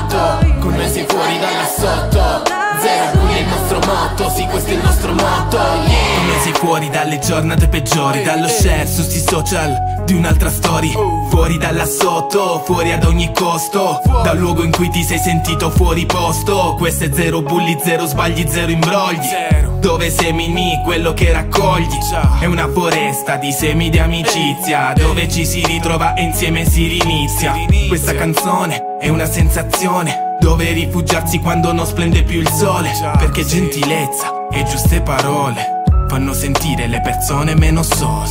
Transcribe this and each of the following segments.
motto Con noi fuori dalla sotto Zero bulli è il nostro motto Sì questo è il nostro motto yeah. Con noi fuori dalle giornate peggiori Dallo share su sti social di un'altra story. Fuori dalla sotto, fuori ad ogni costo. Dal luogo in cui ti sei sentito fuori posto. Questo è zero bulli, zero sbagli, zero imbrogli. Dove semini quello che raccogli. È una foresta di semi di amicizia. Dove ci si ritrova e insieme si rinizia. Questa canzone è una sensazione. Dove rifugiarsi quando non splende più il sole. Perché gentilezza e giuste parole Fanno sentire le persone meno sole.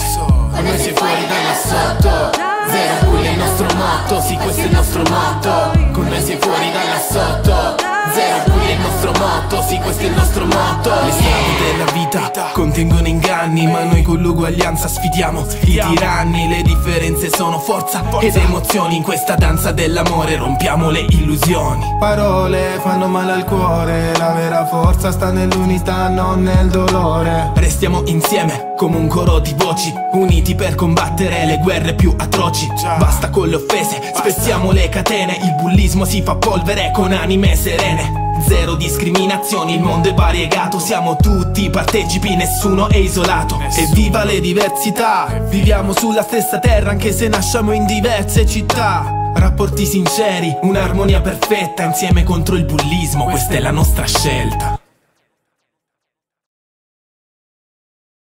Noi sei fuori dalla sotto Zero bulli è il nostro motto Sì questo è il nostro motto Con noi sei fuori dalla sotto Zero bulli è il nostro motto Sì questo è il nostro motto Le strade della vita contengono inganni Ma noi con l'uguaglianza sfidiamo i tiranni Le differenze sono forza. ed emozioni In questa danza dell'amore rompiamo le illusioni. Parole fanno male al cuore La vera forza sta nell'unità, non nel dolore. Restiamo insieme come un coro di voci Uniti per combattere le guerre più atroci. Basta con le offese, spezziamo le catene Il bullismo si fa polvere con anime serene. Zero discriminazioni, il mondo è variegato Siamo tutti partecipi, nessuno è isolato. E viva le diversità Viviamo sulla stessa terra anche se nasciamo in diverse città. Rapporti sinceri, un'armonia perfetta Insieme contro il bullismo, questa è la nostra scelta